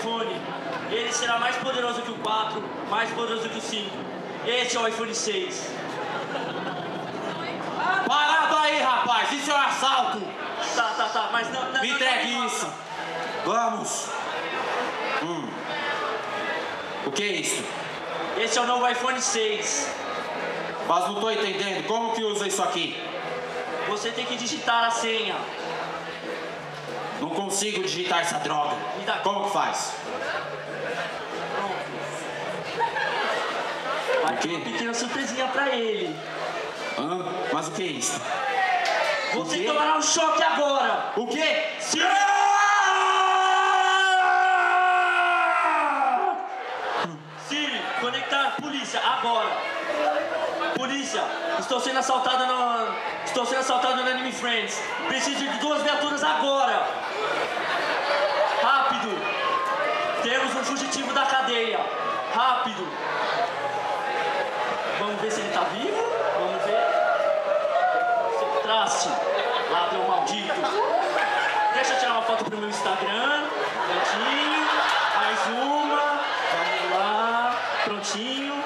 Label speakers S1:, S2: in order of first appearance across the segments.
S1: iPhone. Ele será mais poderoso que o 4, mais poderoso que o 5. Este é o iPhone 6.
S2: Parado aí, rapaz! Isso é um assalto!
S1: Tá, tá, tá, mas não. não
S2: Me
S1: não,
S2: entregue
S1: não,
S2: isso! Vamos! Hum. O que é isso?
S1: Esse é o novo iPhone 6.
S2: Mas não tô entendendo. Como que usa isso aqui?
S1: Você tem que digitar a senha.
S2: Não consigo digitar essa droga.
S1: Me dá.
S2: Que faz?
S1: Ter
S2: quê?
S1: uma pequena surpresinha pra ele.
S2: Hã? Mas o que é isso?
S1: Você tomará um choque agora.
S2: O quê?
S1: Sim. Siri, conectar polícia agora. Polícia, estou sendo assaltada no. Estou sendo assaltado no Anime Friends. Preciso de duas viaturas agora. Rápido. Fugitivo da cadeia. Rápido. Vamos ver se ele tá vivo. Vamos ver. Seu traste. Ladrão maldito. Deixa eu tirar uma foto pro meu Instagram. Prontinho. Mais uma. Vamos lá. Prontinho.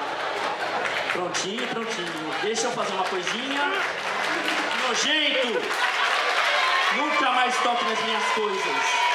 S1: Prontinho, prontinho. Deixa eu fazer uma coisinha. Nojento! Nunca mais toque nas minhas coisas.